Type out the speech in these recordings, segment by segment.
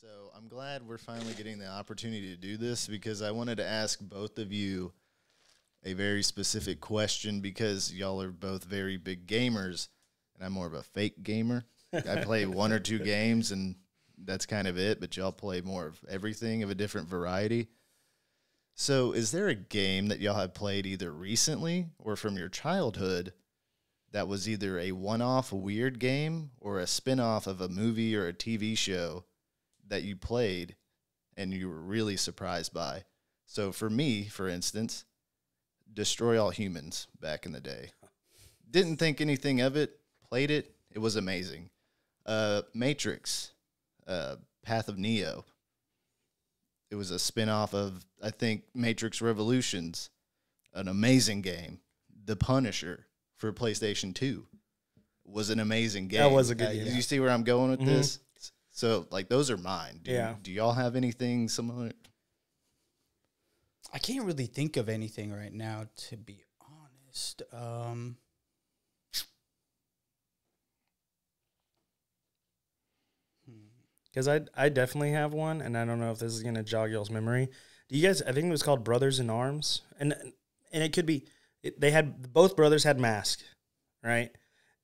So I'm glad we're finally getting the opportunity to do this because I wanted to ask both of you a very specific question because y'all are both very big gamers and I'm more of a fake gamer. I play one or two games and that's kind of it, but y'all play more of everything of a different variety. So, is there a game that y'all have played either recently or from your childhood that was either a one off weird game or a spin off of a movie or a TV show that you played and you were really surprised by? So, for me, for instance, Destroy All Humans back in the day. Didn't think anything of it, played it, it was amazing. Uh, Matrix, uh, Path of Neo. It was a spin-off of I think Matrix Revolutions, an amazing game. The Punisher for PlayStation 2 was an amazing game. That was a good Uh, game. You see where I'm going with Mhm. this? So like those are mine. Do, Yeah. do y'all have anything similar? I can't really think of anything right now, to be honest. Um, Because I I definitely have one, and I don't know if this is gonna jog y'all's memory. Do you guys? I think it was called Brothers in Arms, and and it could be it, they had both brothers had masks, right?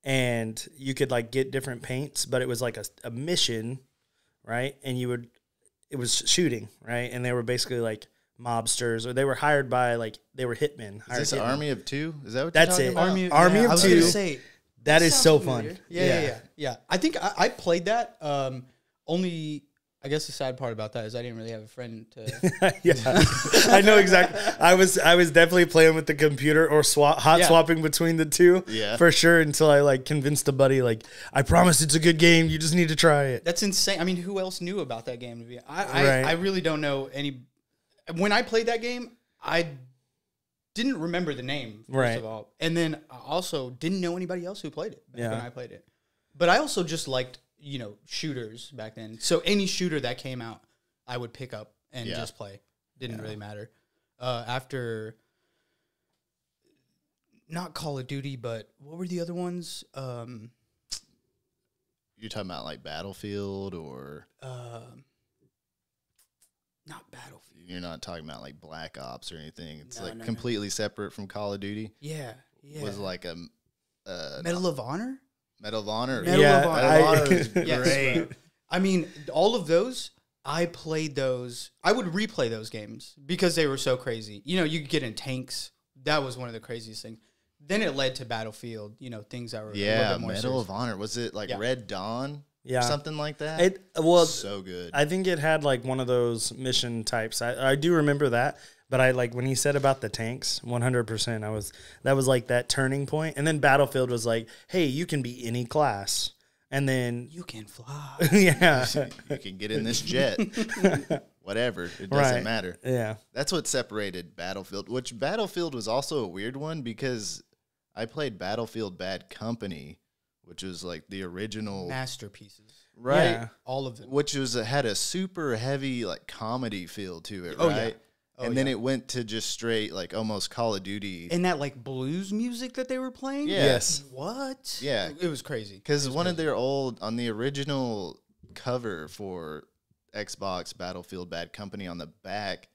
And you could like get different paints, but it was like a, a mission, right? And you would it was shooting, right? And they were basically like mobsters, or they were hired by like they were hitmen. Is this hitmen. Army of Two? Is that what That's you're it. about? Army, Army yeah, of I was Two. say that is so familiar. fun. Yeah, yeah, yeah, yeah. I think I, I played that. Um, only I guess the sad part about that is I didn't really have a friend to. yeah, I know exactly. I was I was definitely playing with the computer or swap hot Yeah. swapping between the two. Yeah. for sure. Until I like convinced a buddy, like I promise it's a good game. You just need to try it. That's insane. I mean, who else knew about that game? To be, I, I, Right. I really don't know any. When I played that game, I didn't remember the name first Right. of all, and then I also didn't know anybody else who played it Yeah. when I played it. But I also just liked you know shooters back then. So any shooter that came out, I would pick up and Yeah. just play. Didn't really matter. Uh, after not Call of Duty, but what were the other ones? Um, You're talking about like Battlefield, or um not Battlefield. you're not talking about like Black Ops or anything. It's No, like no, no. completely separate from Call of Duty. Yeah, yeah. Was like a uh, Medal of Honor. Medal of Honor. Medal Yeah, of Honor. Medal of I- Honor is Yes, great. bro. I mean, all of those, I played those. I would replay those games because they were so crazy. You know, you could get in tanks. That was one of the craziest things. Then it led to Battlefield. You know, things that were a little Yeah, bit more Medal serious. of Honor. Was it like Yeah. Red Dawn? Yeah. Or something like that. It well, so good. I think it had like one of those mission types. I, I do remember that, but I like when he said about the tanks, one hundred percent. I was that was like that turning point, and then Battlefield was like, hey, you can be any class, and then You can fly. yeah, you can get in this jet. Whatever. It doesn't Right. matter. yeah, That's what separated Battlefield, which Battlefield was also a weird one because I played Battlefield Bad Company, which was like the original, Masterpieces. right? Yeah. All of them. Which was had a super heavy like comedy feel to it, Oh, yeah. Right? Oh, and then yeah. it went to just straight like almost Call of Duty. And that like blues music that they were playing. Yeah. Yes. What? Yeah. It was crazy. Because one of their old on the original cover for Xbox Battlefield Bad Company on the back,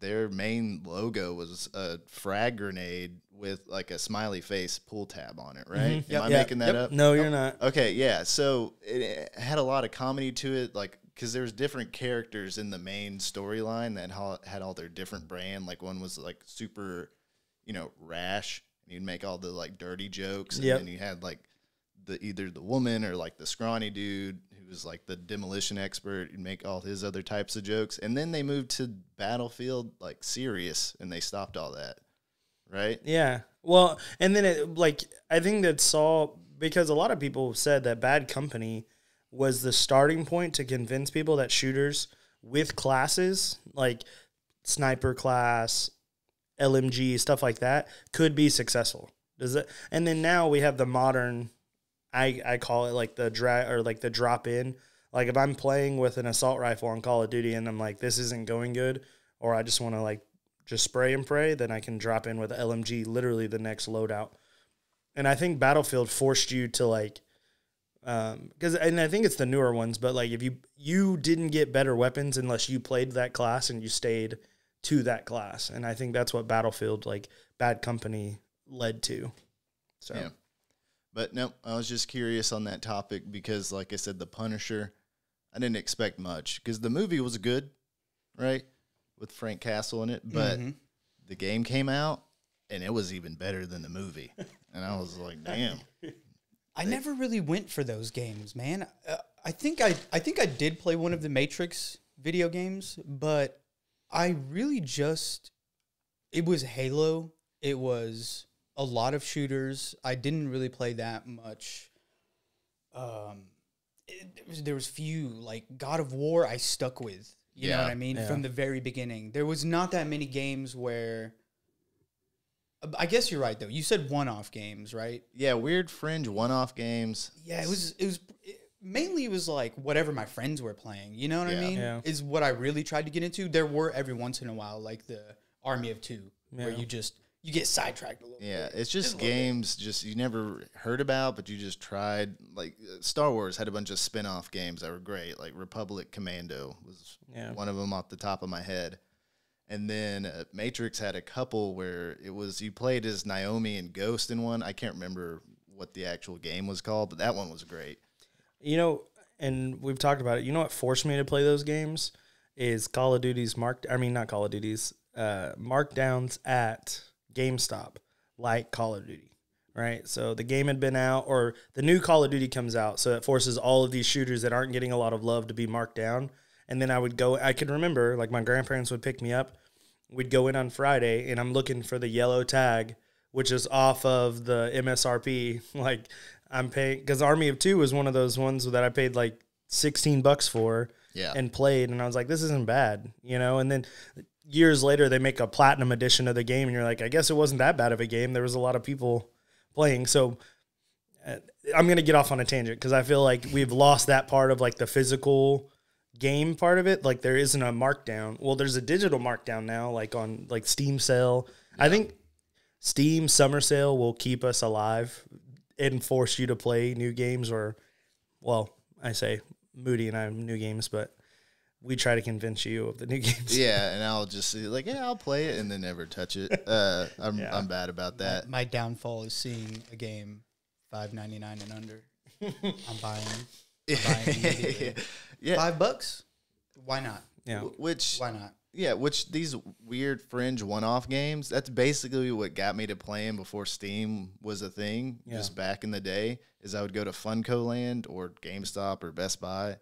their main logo was a frag grenade with like a smiley face pull tab on it, right? Mm-hmm. Yep. Am I Yeah. making that Yep. up? no, you're not. Okay, yeah. So it, it had a lot of comedy to it, like because there's different characters in the main storyline that ha- had all their different brand. Like one was like super, you know, rash, and you'd make all the like dirty jokes, and Yep. then you had like the either the woman or like the scrawny dude who was like the demolition expert. You'd make all his other types of jokes, and then they moved to Battlefield like serious, and they stopped all that, right? Yeah. Well, and then it like I think that saw because a lot of people said that Bad Company was the starting point to convince people that shooters with classes like sniper class, LMG, stuff like that could be successful. Does it? And then now we have the modern I I call it like the dra or like the drop in. Like if I'm playing with an assault rifle on Call of Duty and I'm like this isn't going good or I just want to like just spray and pray, then I can drop in with LMG, literally the next loadout. And I think Battlefield forced you to like because and I think it's the newer ones, but like if you you didn't get better weapons unless you played that class and you stayed to that class, and I think that's what Battlefield like Bad Company led to. So Yeah. But no, I was just curious on that topic because, like I said, The Punisher, I didn't expect much because the movie was good, right? With Frank Castle in it. But Mhm. the game came out and it was even better than the movie. and I was like, damn. I never really went for those games, man. Uh, I think I I think I did play one of the Matrix video games, but I really just it was Halo. It was a lot of shooters. I didn't really play that much. Um, it, was, there was few like God of War. I stuck with. You know what I mean? Yeah. From the very beginning, there was not that many games where. I guess you're right though. You said one-off games, right? Yeah, weird fringe one off games. Yeah, it was. It was it, mainly. It was like whatever my friends were playing. You know what Yeah. I mean? Yeah. Is what I really tried to get into. There were every once in a while, like the Army of Two, where you just you get sidetracked a little. Yeah, bit. it's just a little bit. games just you never heard about, but you just tried. Like uh, Star Wars had a bunch of spin off games that were great. Like Republic Commando was Yeah. one of them off the top of my head. And then uh, Matrix had a couple where it was you played as Naomi and Ghost in one. I can't remember what the actual game was called, but that one was great. You know, and we've talked about it. You know what forced me to play those games is Call of Duty's marked. I mean, not Call of Duty's uh, markdowns at GameStop, like Call of Duty. Right, so the game had been out, or the new Call of Duty comes out, so it forces all of these shooters that aren't getting a lot of love to be marked down. And then I would go. I could remember, like my grandparents would pick me up. We'd go in on Friday, and I'm looking for the yellow tag, which is off of the MSRP. Like I'm paying because Army of Two was one of those ones that I paid like 16 bucks for Yeah. and played, and I was like, this isn't bad, you know. And then years later, they make a platinum edition of the game, and you're like, I guess it wasn't that bad of a game. There was a lot of people playing, so. uh, I'm gonna get off on a tangent because I feel like we've lost that part of like the physical game part of it. Like there isn't a markdown. Well, there's a digital markdown now, like on like Steam sale. I think Steam summer sale will keep us alive and force you to play new games or well, I say Moody and I have new games, but we try to convince you of the new games. yeah, and I'll just say like, yeah, I'll play it and then never touch it. Uh, I'm Yeah. I'm bad about that. My downfall is seeing a game five ninety nine and under. I'm buying. buying immediately. Yeah, Five bucks? Why not? Yeah. which Why not? Yeah, which these weird fringe one-off games, that's basically what got me to playing before Steam was a thing. Yeah. Just back in the day, is I would go to Funco Land or GameStop or Best Buy.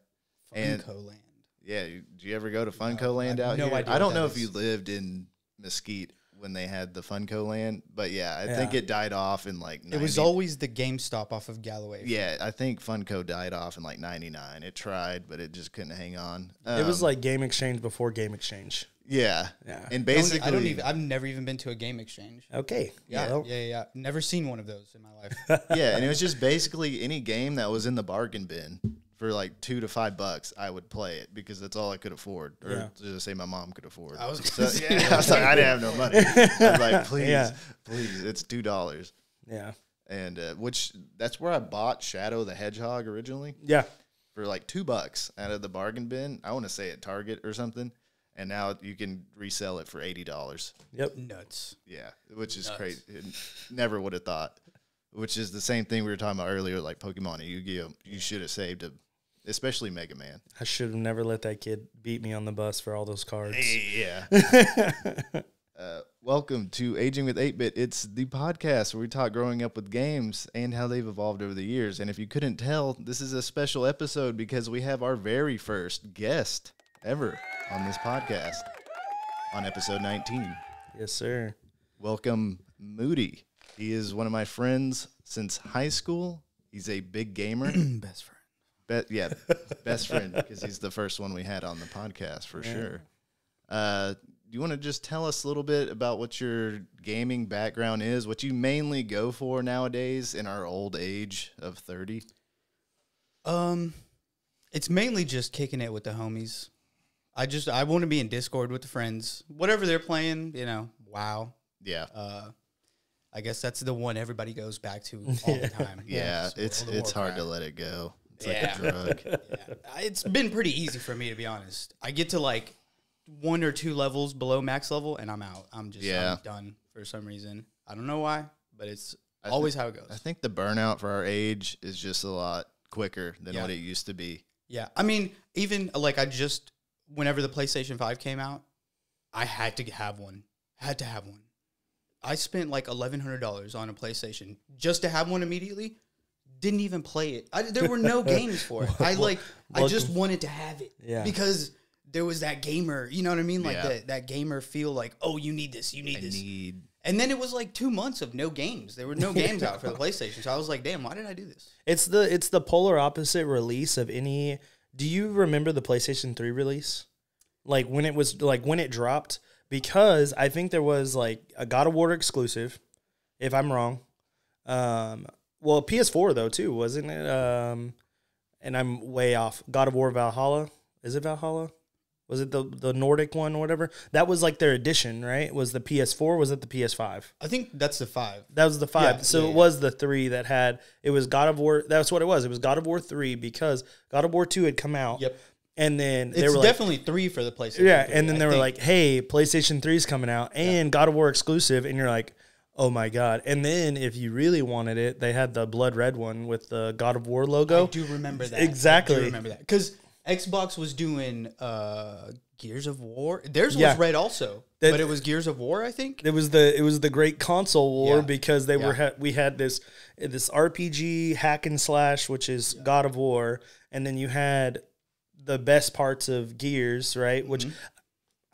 And- Funco Land. Yeah, you- did you ever go to Funco No, Land out no here? idea I don't what that know if you lived in Mesquite when they had the Funco Land, but yeah, I think it died off in like. 90, It was always the GameStop off of Galloway. Yeah, I think Funco died off in like '99. It tried, but it just couldn't hang on. it was Um, like Game Exchange before Game Exchange. yeah, Yeah. and I don't- basically, I don't even. I've never even been to a game exchange. Okay. Yeah, yeah, yeah, yeah. Never seen one of those in my life. yeah, and it was just basically any game that was in the bargain bin for like two to five bucks, I would play it because that's all I could afford, or Yeah. to just say my mom could afford. I was so, gonna yeah, I was like, I didn't have no money. I was like, please, Yeah. please, it's two dollars, Yeah. and uh, which that's where I bought Shadow the Hedgehog originally Yeah. for like two bucks out of the bargain bin. I want to say at Target or something, and now you can resell it for eighty dollars. Yep. Nuts. Yeah, which is Nuts. crazy. Never would have thought. Which is the same thing we were talking about earlier, like Pokemon and Yu-Gi-Oh. You should have saved a, especially Mega Man. I should have never let that kid beat me on the bus for all those cards. Yeah. uh, welcome to Aging with 8 Bit. It's the podcast where we talk growing up with games and how they've evolved over the years. And if you couldn't tell, this is a special episode because we have our very first guest ever on this podcast on episode 19. yes, sir. Welcome, Moody. He is one of my friends since high school. He's a big gamer. Best friend. Bet yeah, best friend because he's the first one we had on the podcast for sure. Uh, do you want to just tell us a little bit about what your gaming background is, what you mainly go for nowadays in our old age of thirty? Um, it's mainly just kicking it with the homies. I just I want to be in Discord with the friends, whatever they're playing. You know, wow. Yeah, Uh, I guess that's the one everybody goes back to all the time. Yeah, So it's it's hard to let it go. It's Yeah. like a drug. Yeah. It's been pretty easy for me to be honest. I get to like one or two levels below max level and I'm out. I'm just Yeah. I'm done for some reason. I don't know why, but it's I always how it goes. I think the burnout for our age is just a lot quicker than Yeah. what it used to be. Yeah, I mean, even like I just whenever the PlayStation Five came out, I had to have one. Had to have one. I spent like eleven hundred dollars on a PlayStation just to have one immediately. Didn't even play it. I, there were no games for it. I like. I just wanted to have it. Yeah. Because there was that gamer. You know what I mean? Like Yeah. that that gamer feel like, oh, you need this. You need I this. need and then it was like two months of no games. There were no games out for the PlayStation. So I was like, damn, why did I do this? It's the it's the polar opposite release of any. Do you remember the PlayStation Three release? Like when it was like when it dropped, because I think there was like a God of War exclusive, if I'm wrong. Um, well, PS4 though too, wasn't it? Um, and I'm way off. God of War Valhalla is it Valhalla? Was it the the Nordic one or whatever? That was like their edition, right? Was the PS4? Was it the PS5? I think that's the five. That was the five. Yeah, so yeah, it yeah. was the three that had it was God of War. That's what it was. It was God of War three because God of War two had come out. Yep. And then they It's were like, definitely three for the PlayStation. yeah. 3, And then I they were like, hey, PlayStation 3 is coming out and God of War exclusive. And you're like, oh my God. And then if you really wanted it, they had the blood red one with the God of War logo. I do remember that. Exactly. I do remember that because Xbox was doing uh, Gears of War. Theirs Yeah. was red also, That- but it was Gears of War. I think. It was the it was the great console war Yeah. because they were ha- we had this this RPG hack and slash which is God of War and then you had the best parts of Gears right which Mm-hmm.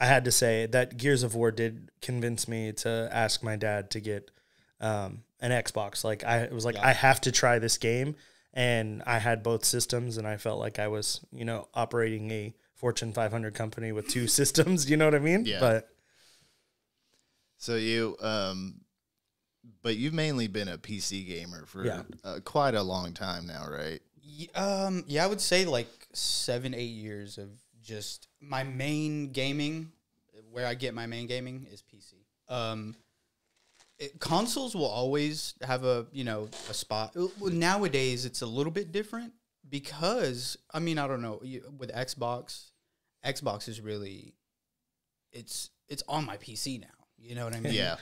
I had to say that Gears of War did convince me to ask my dad to get um, an Xbox like I it was like Yeah. I have to try this game and I had both systems and I felt like I was you know operating a Fortune 500 company with two systems you know what I mean Yeah. but so you um but you've mainly been a PC gamer for Yeah. uh, quite a long time now, right? Y- Um, yeah, I would say like seven, eight years of just my main gaming. Where I get my main gaming is PC. Um, it, consoles will always have a you know a spot. Well, Nowadays, it's a little bit different because I mean I don't know you, with Xbox. Xbox is really it's it's on my PC now. You know what I mean? Yeah.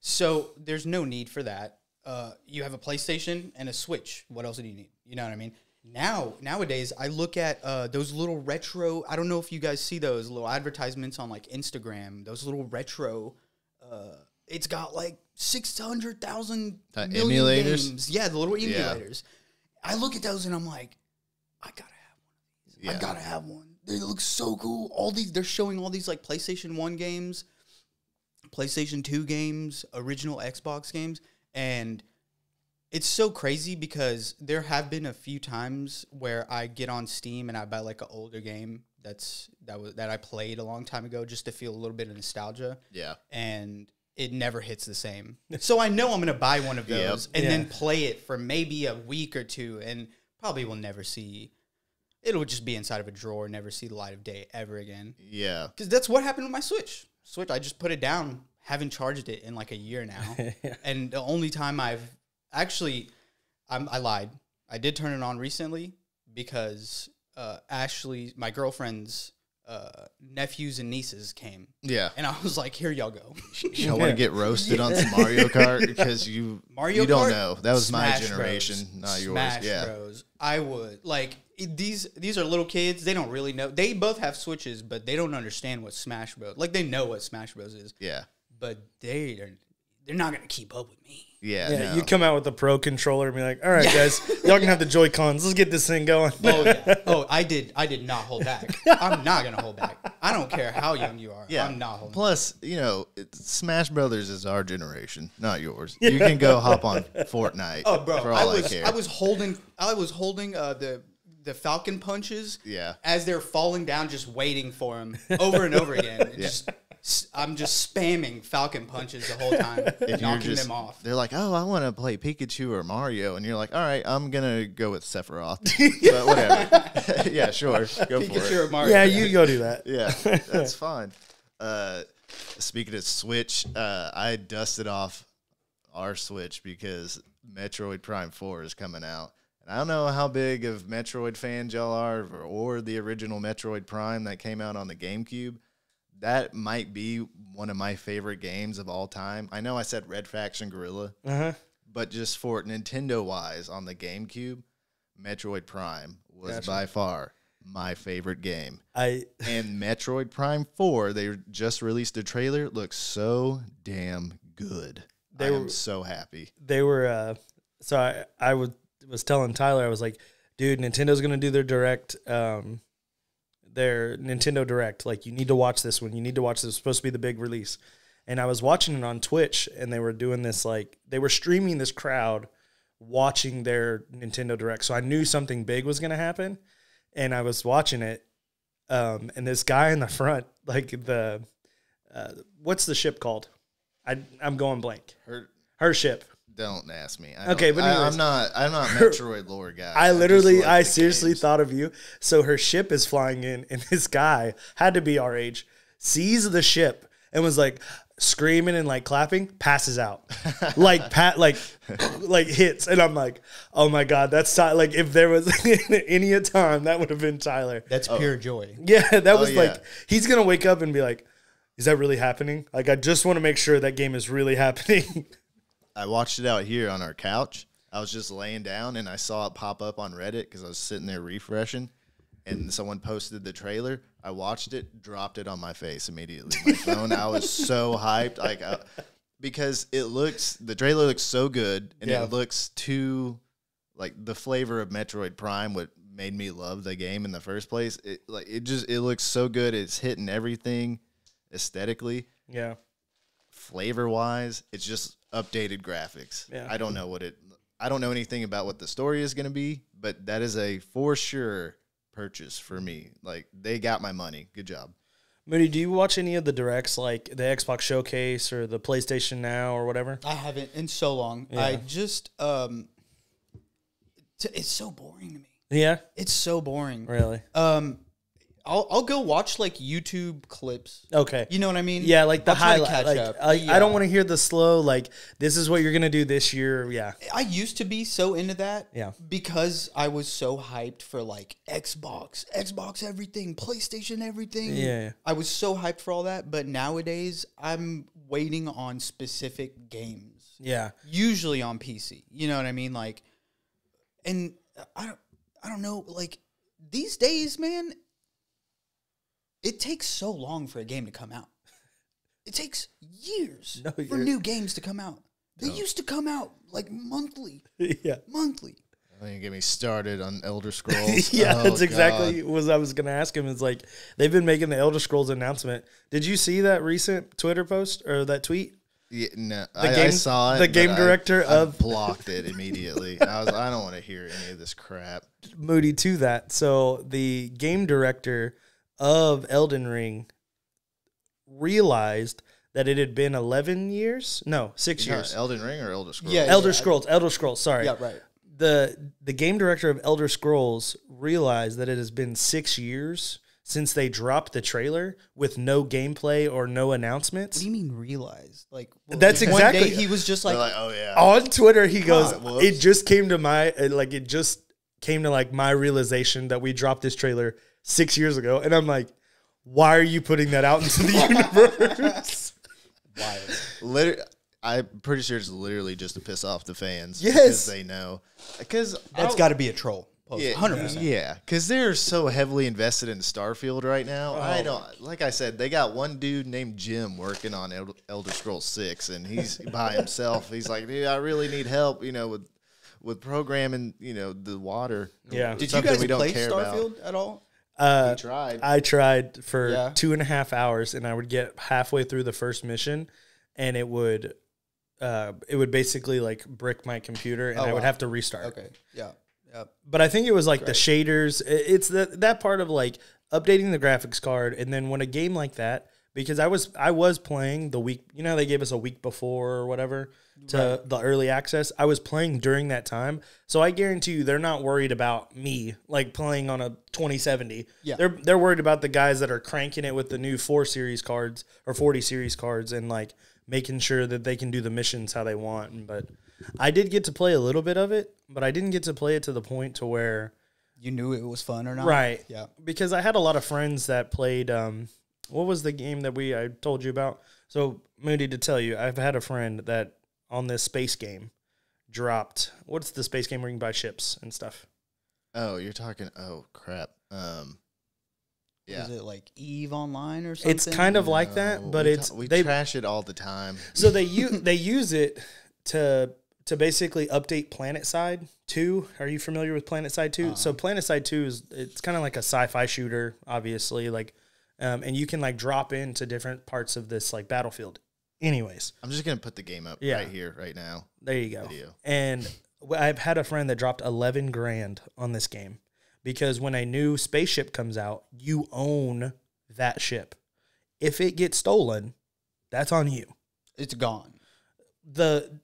So there's no need for that. Uh, you have a PlayStation and a Switch. What else do you need? You know what I mean? Now, nowadays, I look at uh, those little retro. I don't know if you guys see those little advertisements on like Instagram. Those little retro. Uh, it's got like six hundred thousand Uh, emulators? games. Yeah, the little Yeah. emulators. I look at those and I'm like, I gotta have one of these. I gotta have one. They look so cool. All these, they're showing all these like PlayStation One games, PlayStation 2 games, original Xbox games, and it's so crazy because there have been a few times where I get on Steam and I buy like an older game that's that was that I played a long time ago just to feel a little bit of nostalgia Yeah. and it never hits the same. so I know I'm going to buy one of Yep. those and Yeah. then play it for maybe a week or two and probably will never see it'll just be inside of a drawer, never see the light of day ever again. Yeah. Because that's what happened with my Switch. Switch, I just put it down, haven't charged it in like a year now. and the only time I've actually, I'm, I lied. I did turn it on recently because uh, Ashley, my girlfriend's uh, nephews and nieces came. Yeah. And I was like, here y'all go. Y'all want to get roasted on some Mario Kart because you Mario you don't Kart? know. That was my generation, Bros. not yours. Smash yeah. Bros. I would like these. These are little kids. They don't really know. They both have switches, but they don't understand what Smash Bros. Like they know what Smash Bros. is, Yeah. but they are they're not gonna keep up with me. Yeah. Yeah, no. you come out with a pro controller and be like, "All right, guys, y'all can have the Joy Cons. Let's get this thing going." Oh yeah. oh, I did. I did not hold back. I'm not gonna hold back. I don't care how young you are. Yeah. I'm not holding. Plus, you know, Smash Brothers is our generation, not yours. You can go hop on Fortnite. Oh, bro, for I all I, was care. I was holding I was holding uh, the the Falcon punches. Yeah. As they're falling down, just waiting for him over and over again. It Just s- I'm just spamming Falcon punches the whole time, If knocking just- them off. They're like, oh, I want to play Pikachu or Mario, and you're like, all right, I'm gonna go with Sephiroth, but whatever. yeah, sure, go for Pikachu it. or Mario. yeah, you go do that. Yeah, that's fine. Uh, speaking of Switch, uh, I dusted off our Switch because Metroid Prime 4 is coming out. And I don't know how big of Metroid fans y'all are or, or the original Metroid Prime that came out on the GameCube. That might be one of my favorite games of all time. I know I said Red Faction Guerrilla, Uh huh. but just for Nintendo wise on the GameCube, Metroid Prime was Gotcha. by far my favorite game. I And Metroid Prime 4, they just released a trailer. It Looks so damn good. They I were- am so happy. they were uh so I I was was telling Tyler I was like, dude, Nintendo's gonna do their direct um their Nintendo Direct. Like you need to watch this one. You need to watch this. It's supposed to be the big release. And I was watching it on Twitch and they were doing this like they were streaming this crowd watching their Nintendo Direct. So I knew something big was gonna happen. And I was watching it. Um and this guy in the front, like the uh, what's the ship called? I I'm going blank. Her, Her ship. Don't ask me. I Okay, but I, anyways. I'm not. I'm not Metroid lore guy. I just literally, like I seriously games. thought of you. So her ship is flying in, and this guy had to be our age, sees the ship and was like screaming and like clapping, passes out, like pat, like, like hits, and I'm like, oh my god, that's Ty- like if there was any a time that would have been Tyler. That's oh. pure joy. Yeah, that oh, was yeah. like he's gonna wake up and be like, is that really happening? Like I just want to make sure that game is really happening. I watched it out here on our couch. I was just laying down and I saw it pop up on Reddit because I was sitting there refreshing, and someone posted the trailer. I watched it, dropped it on my face immediately. My phone. I was so hyped, like uh, because it looks the trailer looks so good and Yeah. it looks too like the flavor of Metroid Prime. What made me love the game in the first place. It like it just it looks so good. It's hitting everything aesthetically yeah, flavor wise, it's just updated graphics. Yeah. I don't know what it I don't know anything about what the story is going to be, but that is a for sure purchase for me. Like they got my money. Good job. Moody, do you watch any of the directs like the Xbox Showcase or the PlayStation Now or whatever? I haven't in so long. Yeah. I just um, it's so boring to me. Yeah, It's so boring. really. Um, I'll I'll go watch like YouTube clips. Okay. You know what I mean? Yeah, like the I'll highlight. Like. I, uh, I don't want to hear the slow. Like this is what you're gonna do this year. Yeah, I used to be so into that. Yeah. Because I was so hyped for like Xbox, Xbox everything, PlayStation everything. Yeah. I was so hyped for all that, but nowadays I'm waiting on specific games. yeah, Usually on PC. You know what I mean? Like and I don't I don't know, like these days, man, it takes so long for a game to come out. It takes years No, for new games to come out. They used to come out like monthly yeah. monthly. Don't even get me started on Elder Scrolls. yeah, Oh, that's exactly God. what I was gonna ask him. Is like they've been making the Elder Scrolls announcement. Did you see that recent Twitter post or that tweet? Yeah, no, I, I game- saw it. the game director I of- blocked it immediately. I was I don't want to hear any of this crap. Moody to that. So the game director of Elden Ring realized that it had been 11 years, no, six Yeah, years. Elden Ring or Elder Scrolls? Yeah. Elder Scrolls, Elder Scrolls. Sorry, Yeah, right. the the game director of Elder Scrolls realized that it has been six years since they dropped the trailer with no gameplay or no announcements. What do you mean realize? Like what- That's one exactly- day he was just like, like, oh yeah. On Twitter, he goes, whoops. "It just came to my like it just came to like my realization that we dropped this trailer six years ago," and I'm like, "Why are you putting that out into the universe?" Liter- I'm pretty sure it's literally just to piss off the fans. Yes. because they know. Because that's got to be a troll. Post. yeah, 100%. Yeah, because they're so heavily invested in Starfield right now. Oh. I don't like I said they got one dude named Jim working on El- Elder Scrolls Six, and he's by himself. He's like, dude, I really need help. You know, with with programming. You know, the water. Yeah. Did you guys we don't play care about. Starfield at all? Uh, He tried. I tried for Yeah. two and a half hours, and I would get halfway through the first mission, and it would, uh, it would basically like brick my computer, and Oh, I would wow. have to restart. Okay. Yeah. Yeah. But I think it was like the shaders. It's that that part of like updating the graphics card, and then when a game like that, because I was I was playing the week. You know, they gave us a week before or whatever to the early access. I was playing during that time, so I guarantee you they're not worried about me like playing on a 2070. Yeah. they're they're worried about the guys that are cranking it with the new four series cards or 40 series cards and like making sure that they can do the missions how they want. But I did get to play a little bit of it, but I didn't get to play it to the point to where You knew it was fun or not? right, Yeah. because I had a lot of friends that played. Um, what was the game that we I told you about? So Moody to tell you, I've had a friend that on this space game dropped. What's the space game where you can buy ships and stuff? Oh, you're talking. Oh crap. Um. Yeah. Is it like Eve Online or something? It's kind of like that, but we it's ta- we they trash it all the time. so they use they use it to to basically update PlanetSide 2. Are you familiar with PlanetSide 2? So PlanetSide 2 is it's kind of like a sci-fi shooter, obviously, like um, and you can like drop into different parts of this like battlefield. Anyways, I'm just gonna put the game up Yeah. right here, right now. there you go. Video. And I've had a friend that dropped 11 grand on this game because when a new spaceship comes out, you own that ship. If it gets stolen, that's on you. It's gone. the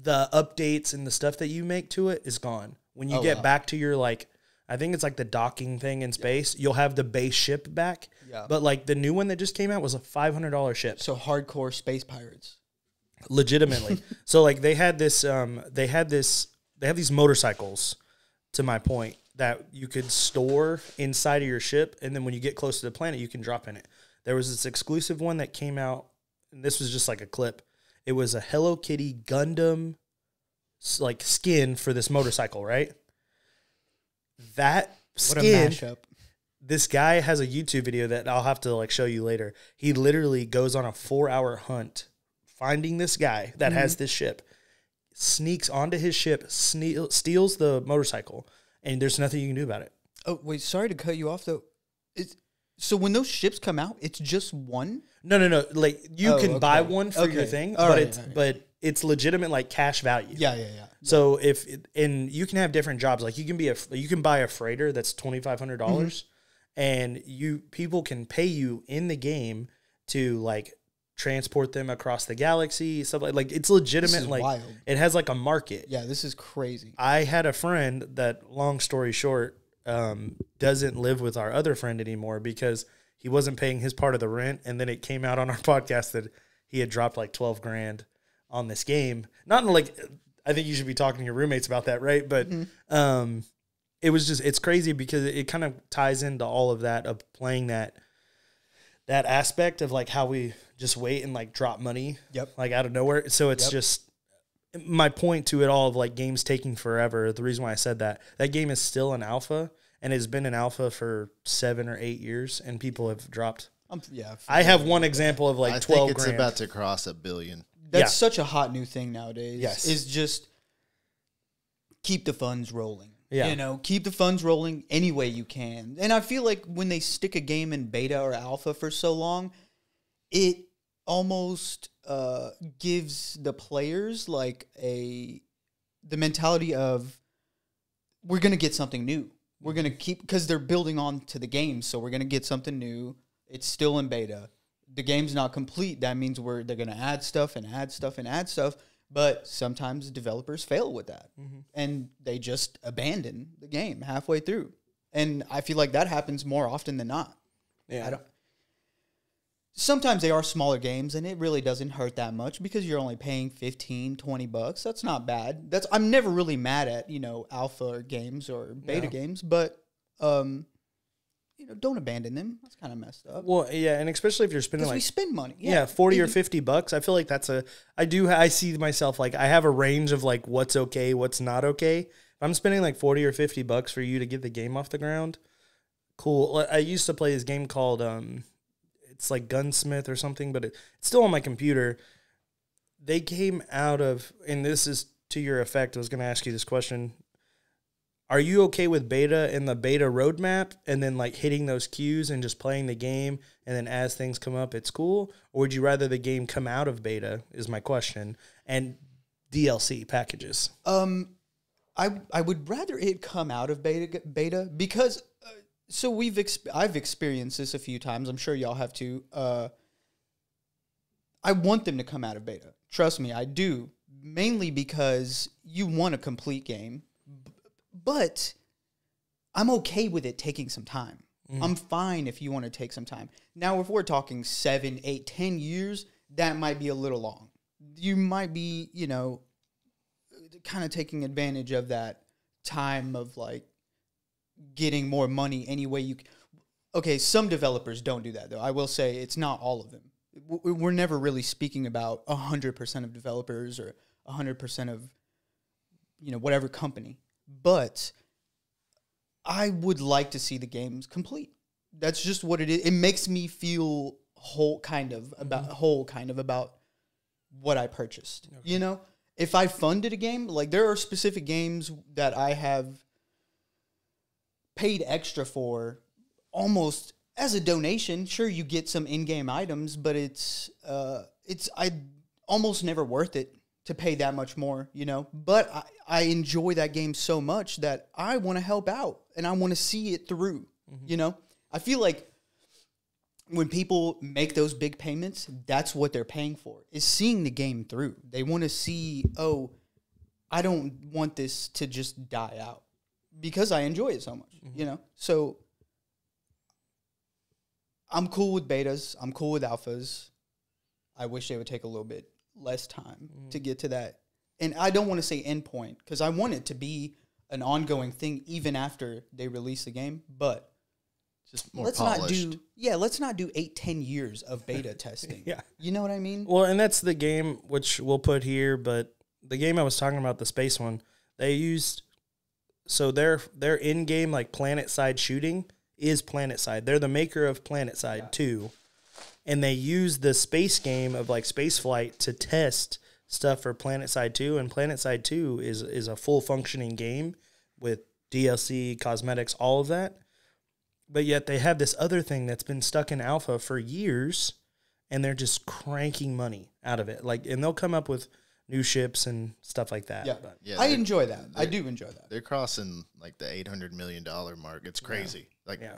the updates and the stuff that you make to it is gone. When you Oh, get wow. back to your like I think it's like the docking thing in space, you'll have the base ship back. Yeah. But like the new one that just came out was a five hundred dollar ship. So hardcore space pirates. Legitimately. so like they had this um they had this they have these motorcycles to my point that you could store inside of your ship and then when you get close to the planet you can drop in it. There was this exclusive one that came out and this was just like a clip. It was a Hello Kitty Gundam like skin for this motorcycle, right? That What a skin mashup. This guy has a YouTube video that I'll have to like show you later. He literally goes on a four hour hunt finding this guy that has this ship, sneaks onto his ship, sne- steals the motorcycle, and there's nothing you can do about it. Oh wait, sorry to cut you off though. It's, so when those ships come out, it's just one. No, no, no. Like you Oh, can buy one for your thing, All but right, it's right. but it's legitimate like cash value. Yeah, yeah, yeah. So if and you can have different jobs. Like you can be a you can buy a freighter that's twenty five hundred dollars, Mm-hmm. And you people can pay you in the game to like transport them across the galaxy. Stuff like like it's legitimate. like wild. it has like a market. Yeah, this is crazy. I had a friend that, long story short, um, doesn't live with our other friend anymore because he wasn't paying his part of the rent, and then it came out on our podcast that he had dropped like twelve grand on this game. Not in like, I think you should be talking to your roommates about that, right? But um, it was just it's crazy because it, kind of ties into all of that of playing that that aspect of like how we just wait and like drop money Yep. like out of nowhere so it's Yep. just my point to it all of like games taking forever the reason why i said that that game is still an alpha and it's been an alpha for seven or eight years and people have dropped I'm, yeah, i have one example of like I 12 think it's grand about to cross a billion. That's Yeah. such a hot new thing nowadays. Yes. Is just keep the funds rolling. Yeah. You know, keep the funds rolling any way you can. And I feel like when they stick a game in beta or alpha for so long, it almost uh, gives the players like a the mentality of we're gonna get something new. We're gonna keep because they're building on to the game, so we're gonna get something new. It's still in beta. The game's not complete. That means we're they're gonna add stuff and add stuff and add stuff. But sometimes developers fail with that, and they just abandon the game halfway through. And I feel like that happens more often than not. yeah I don't. Sometimes they are smaller games and it really doesn't hurt that much because you're only paying 15, 20 bucks. That's not bad. That's I'm never really mad at, you know, alpha games or beta Yeah. games, but um you know, don't abandon them. That's kind of messed up. well yeah and especially if you're spending Because we spend money. yeah, 40 or 50 bucks i feel like that's a i do i see myself like i have a range of like what's okay what's not okay if i'm spending like 40 or 50 bucks for you to get the game off the ground cool i used to play this game called um it's like gunsmith or something but it, it's still on my computer they came out of and this is to your effect i was going to ask you this question are you okay with beta and the beta roadmap and then like hitting those cues and just playing the game and then as things come up it's cool or would you rather the game come out of beta is my question and dlc packages Um, I I would rather it come out of beta beta because uh, so we've exp- I've experienced this a few times. I'm sure y'all have too. Uh, I want them to come out of beta. Trust me, I do. Mainly because you want a complete game, but I'm okay with it taking some time. Mm. I'm fine if you want to take some time. Now, if we're talking seven, eight, ten years, that might be a little long. You might be, you know, kind of taking advantage of that time of like getting more money any way you. Okay, some developers don't do that though. I will say it's not all of them. We're never really speaking about hundred percent of developers or hundred percent of, you know, whatever company. But I would like to see the games complete. That's just what it is. It makes me feel whole, kind of about whole, kind of about what I purchased. You know, if I funded a game, like there are specific games that I have paid extra for, almost as a donation. Sure, you get some in-game items, but it's uh, it's I almost never worth it to pay that much more, you know. But I, I enjoy that game so much that I want to help out and I want to see it through. Mm-hmm. You know, I feel like when people make those big payments, that's what they're paying for is seeing the game through. They want to see, oh, I don't want this to just die out because I enjoy it so much, mm-hmm. you know. So I'm cool with betas. I'm cool with alphas. I wish they would take a little bit less time to mm. get to that. And I don't want to say endpoint because I want it to be an ongoing thing even after they release the game. But Just more let's polished. not do yeah, let's not do eight, ten years of beta testing. Yeah. You know what I mean? Well, and that's the game which we'll put here, but the game I was talking about, the space one, they used so their their in game like planet side shooting is planet side. They're the maker of Planet Side 2. And they use the space game of like space flight to test stuff for Planet Side 2 and Planet Side 2 is is a full functioning game with DLC, cosmetics, all of that. But yet they have this other thing that's been stuck in alpha for years and they're just cranking money out of it. Like, and they'll come up with new ships and stuff like that. Yeah. But Yeah, I enjoy that. I do enjoy that. They're crossing like the eight hundred million dollar mark. It's crazy. Like yeah,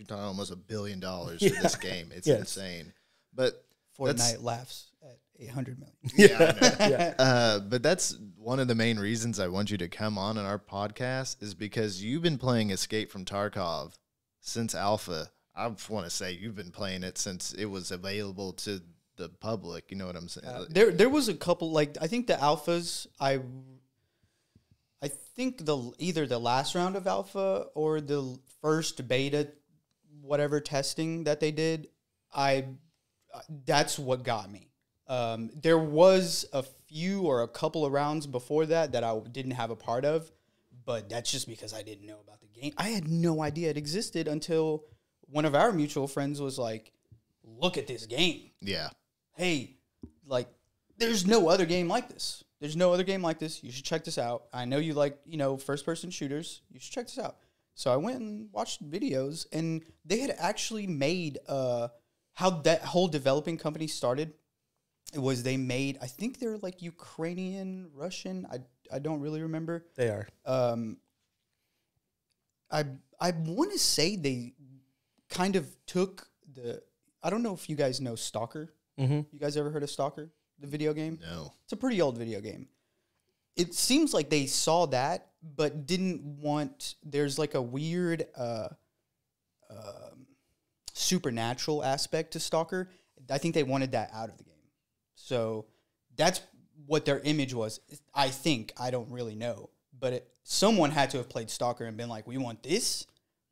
you're talking almost a billion dollars Yeah. for this game. It's Yes. insane. But Fortnite laughs at 800 million. yeah, yeah, Uh, but that's one of the main reasons I want you to come on in our podcast is because you've been playing Escape from Tarkov since alpha. I want to say you've been playing it since it was available to the public. You know what I'm saying? Uh, there there was a couple like I think the alphas I I think the either the last round of alpha or the first beta whatever testing that they did I that's what got me. Um, there was a few or a couple of rounds before that that I didn't have a part of, but that's just because I didn't know about the game. I had no idea it existed until one of our mutual friends was like, "Look at this game." yeah, hey, like, there's no other game like this. There's no other game like this. You should check this out. I know you like, you know, first person shooters. You should check this out. So I went and watched videos, and they had actually made uh, how that whole developing company started. It was they made, I think they're like Ukrainian, Russian. I, I don't really remember they are. um, I I want to say they kind of took the. I don't know if you guys know Stalker. Mm-hmm. You guys ever heard of Stalker, the video game? no, It's a pretty old video game. It seems like they saw that, but didn't want. There's like a weird uh, um, supernatural aspect to Stalker. I think they wanted that out of the game. So that's what their image was. I think I don't really know, but it, someone had to have played Stalker and been like, "We want this,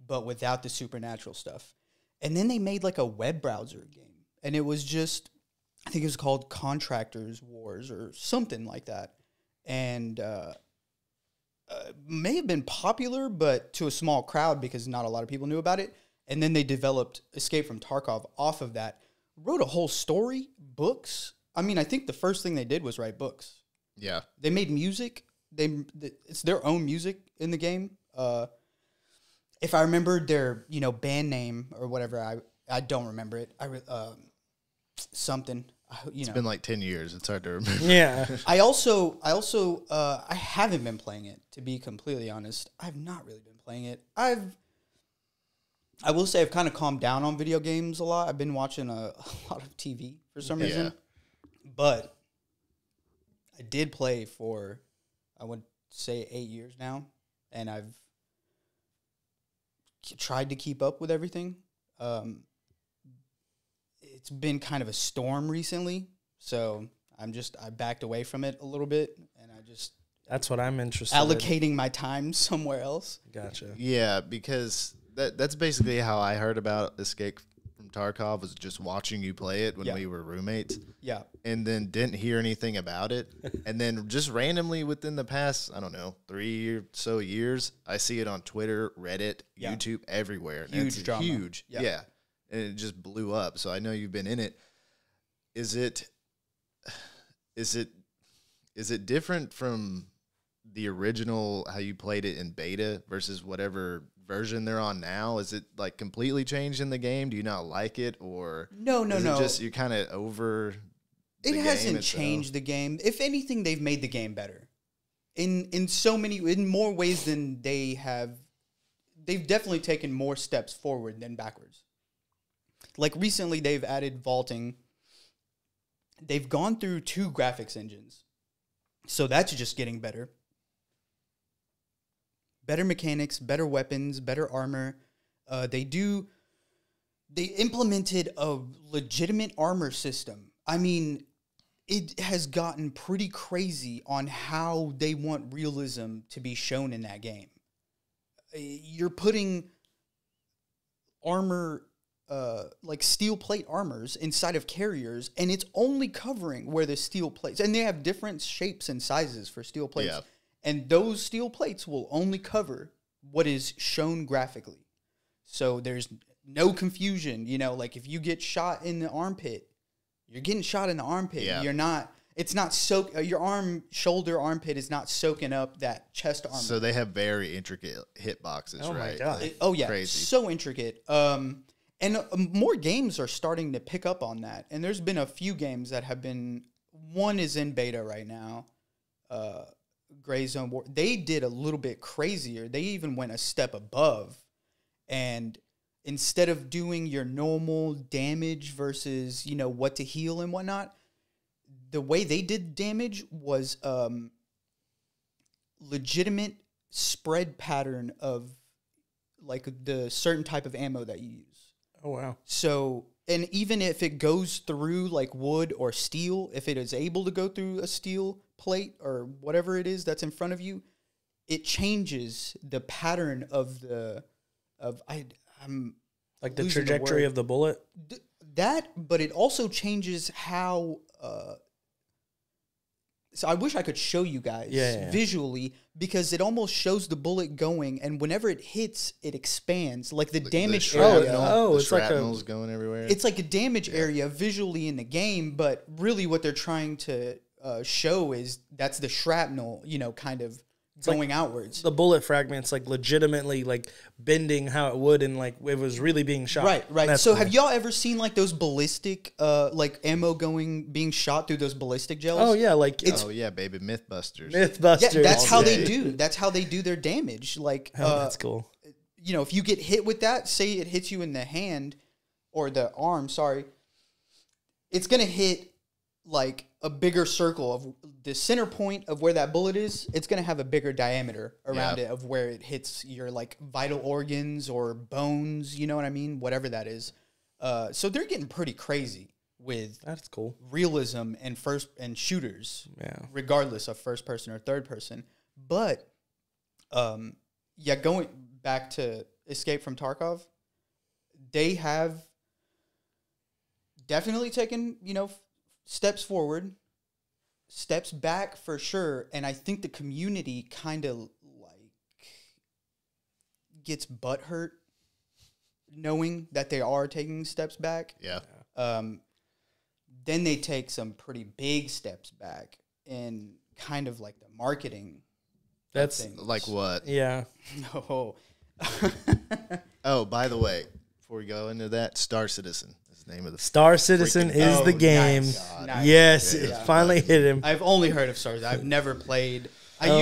but without the supernatural stuff." And then they made like a web browser game, and it was just, I think it was called Contractors Wars or something like that, and uh, uh, may have been popular, but to a small crowd because not a lot of people knew about it. And then they developed Escape from Tarkov off of that. Wrote a whole story, books. I mean, I think the first thing they did was write books. yeah, They made music. They it's their own music in the game. Uh, if I remember their you know band name or whatever, I I don't remember it. I um, something you it's know. been like ten years. It's hard to remember. Yeah, I also, I also, uh, I haven't been playing it to be completely honest. I've not really been playing it. I've, I will say, I've kind of calmed down on video games a lot. I've been watching a, a lot of TV for some Yeah. reason, but I did play for, I would say, eight years now, and I've tried to keep up with everything. Um, it's been kind of a storm recently. So I'm just I backed away from it a little bit, and I just That's what I'm interested. in. allocating my time somewhere else. Gotcha. Yeah, because that that's basically how I heard about Escape from Tarkov was just watching you play it when Yeah. we were roommates, Yeah, and then didn't hear anything about it, and then just randomly within the past I don't know three or so years, I see it on Twitter, Reddit, Yeah. YouTube, everywhere. Huge it's drama. huge, Yeah. yeah, and it just blew up. So I know you've been in it. Is it? Is it? Is it different from the original how you played it in beta versus whatever version they're on now? Is it like completely changed in the game? Do you not like it, or no, no, no. just you're kind of over? it hasn't changed the game. If anything, they've made the game better in in so many in more ways than they have. They've definitely taken more steps forward than backwards. Like recently, they've added vaulting. They've gone through two graphics engines, so that's just getting better. Better mechanics, better weapons, better armor. Uh, they do they implemented a legitimate armor system. I mean, it has gotten pretty crazy on how they want realism to be shown in that game. Uh, You're putting armor, uh, like steel plate armors, inside of carriers, and it's only covering where the steel plates, and they have different shapes and sizes for steel plates, Yeah. and those steel plates will only cover what is shown graphically. So there's no confusion. You know, like if you get shot in the armpit, you're getting shot in the armpit. Yeah. You're not. It's not soak. Uh, your arm, shoulder, armpit is not soaking up that chest armor. So they have very intricate hit boxes, Oh my right? God. It- oh yeah, Crazy. so intricate. Um, and uh, more games are starting to pick up on that. And there's been a few games that have been. One is in beta right now. Uh, Gray Zone War. They did a little bit crazier. They even went a step above, and instead of doing your normal damage versus you know what to heal and whatnot, the way they did damage was um, legitimate spread pattern of like the certain type of ammo that you use. Oh wow. So, and even if it goes through like wood or steel, if it is able to go through a steel plate or whatever it is that's in front of you, it changes the pattern of the of I I'm Like the Losing the trajectory of the bullet. d- that, but it also changes how. Uh, so I wish I could show you guys Yeah, yeah, yeah. visually because it almost shows the bullet going, and whenever it hits, it expands like the, The- the damage shrapnel- area. Oh, the it's like a- shrapnel's going everywhere. It's like a damage area visually in the game, but really what they're trying to uh, show is that's the shrapnel, you know, kind of going outwards. The bullet fragments like legitimately like bending how it would and like it was really being shot. Right, right. That's so cool. have y'all ever seen like those ballistic, uh, like ammo going being shot through those ballistic gels? Oh yeah, like It's- oh yeah, baby, MythBusters. MythBusters. Yeah, that's how they do. That's how they do their damage. Like, Oh, uh, that's cool. you know, if you get hit with that, say it hits you in the hand or the arm, sorry, it's gonna hit like a bigger circle of the center point of where that bullet is. It's gonna have a bigger diameter around Yeah. it of where it hits your like vital organs or bones. You know what I mean? Whatever that is. Uh, so they're getting pretty crazy with That's cool. realism and first and shooters Yeah. regardless of first person or third person. But um yeah, going back to Escape from Tarkov, they have definitely taken, you know, steps forward, steps back for sure, and I think the community kind of like gets butthurt knowing that they are taking steps back Yeah. um, then they take some pretty big steps back in kind of like the marketing. That's things. Like what? yeah. No. Oh, by the way, before we go into that, Star Citizen is the name of the. Star Citizen Freaking- is Oh, the game. nice, nice. Yes, Yeah, it yeah. finally hit him. I've only heard of Stars. I've never played. I oh